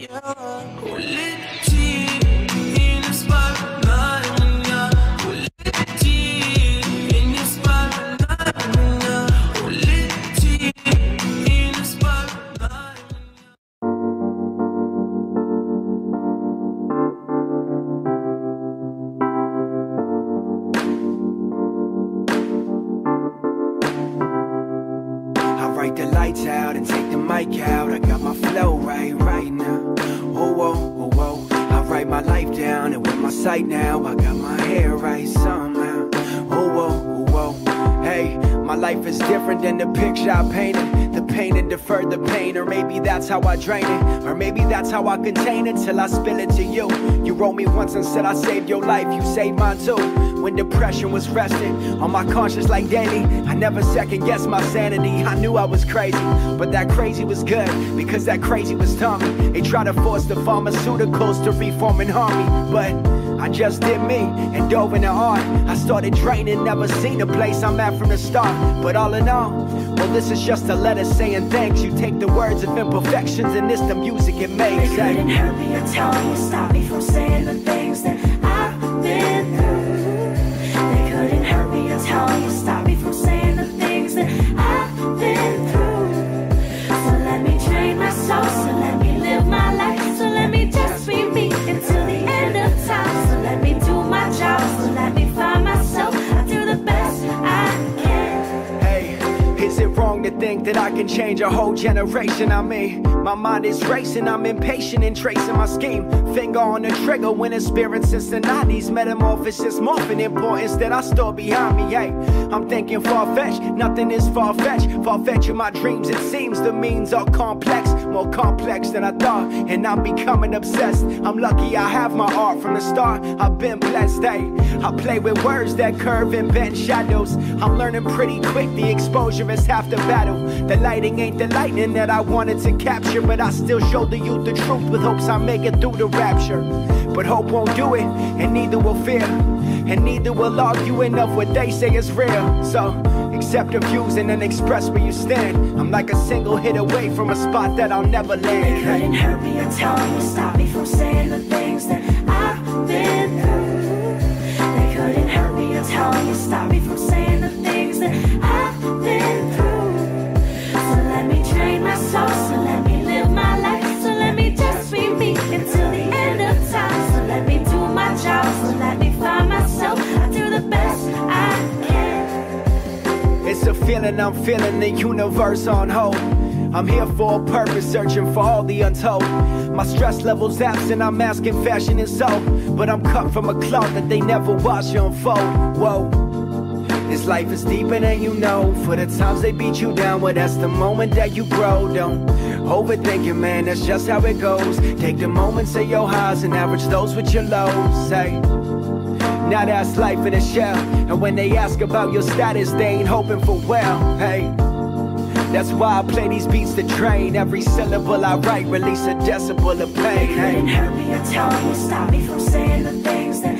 I write the lights out and take the mic out. I got my flow right, right now. Oh, whoa, oh, whoa. I write my life down and with my sight now. I got my hair right somehow. Oh, whoa, oh, whoa. Hey, my life is different than the picture I painted. The pain and defer the pain, or maybe that's how I drain it. Or maybe that's how I contain it till I spill it to you. You wrote me once and said I saved your life, you saved mine too. When depression was resting on my conscience like daily, I never second guessed my sanity. I knew I was crazy, but that crazy was good because that crazy was Tommy. They tried to force the pharmaceuticals to reform and harm me, but. I just did me and dove into art. I started draining, never seen the place I'm at from the start. But all in all, well, this is just a letter saying thanks. You take the words of imperfections, and this the music it makes. They couldn't hurt me or tell me stop me from that I can change a whole generation? I mean, my mind is racing, I'm impatient in tracing my scheme. Finger on the trigger when experiencing Cincinnati's metamorphosis, morphing importance that I store behind me. Hey, I'm thinking far fetched, nothing is far fetched. Far fetched in my dreams, it seems the means are complex, more complex than I thought, and I'm becoming obsessed. I'm lucky I have my art from the start. I've been blessed, hey. I play with words that curve and bend shadows. I'm learning pretty quick, the exposure is half the battle. The lighting ain't the lightning that I wanted to capture, but I still show the youth the truth with hopes I make it through the rapture. But hope won't do it, and neither will fear. And neither will arguing of what they say is real. So accept the views and then express where you stand. I'm like a single hit away from a spot that I'll never They land. couldn't hurt me or tell me or stop me from saying the things that I've been feeling I'm feeling the universe on hold. I'm here for a purpose, searching for all the untold. My stress levels absent, I'm asking fashion and soul. But I'm cut from a cloth that they never wash or unfold. Whoa. This life is deeper than you know. For the times they beat you down, well, that's the moment that you grow. Don't overthink it, man, that's just how it goes. Take the moments of your highs and average those with your lows. Say, now that's life in a shell. And when they ask about your status, they ain't hoping for well. Hey. That's why I play these beats to train. Every syllable I write release a decibel of pain. couldn't Hey. hurt me or tell me stop me from saying the things that